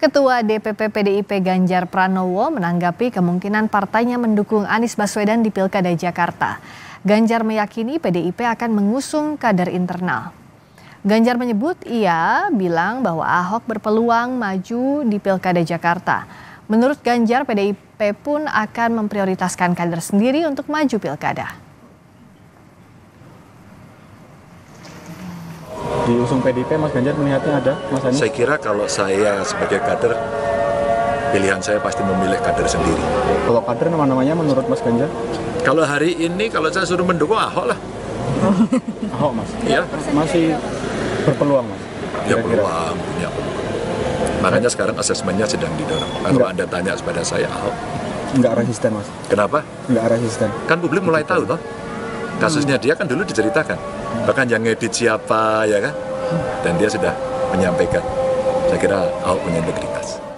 Ketua DPP PDIP Ganjar Pranowo menanggapi kemungkinan partainya mendukung Anies Baswedan di Pilkada Jakarta. Ganjar meyakini PDIP akan mengusung kader internal. Ganjar menyebut ia bilang bahwa Ahok berpeluang maju di Pilkada Jakarta. Menurut Ganjar, PDIP pun akan memprioritaskan kader sendiri untuk maju Pilkada. Diusung PDIP Mas Ganjar melihatnya ada Mas Anies? Saya kira kalau saya sebagai kader pilihan saya pasti memilih kader sendiri. Kalau kader nama-namanya menurut Mas Ganjar? Kalau hari ini kalau saya suruh mendukung Ahok lah. Ahok Mas? Iya. Masih berpeluang Mas? Ya peluang punya. Makanya sekarang asesmennya sedang didorong. Kalau Enggak. Anda tanya kepada saya Ahok, Nggak resisten Mas? kenapa? Nggak resisten? Kan publik mulai tahu toh. Kasusnya dia kan dulu diceritakan. Bahkan yang ngedit siapa ya kan. Dan dia sudah menyampaikan. Saya kira Ahok punya integritas.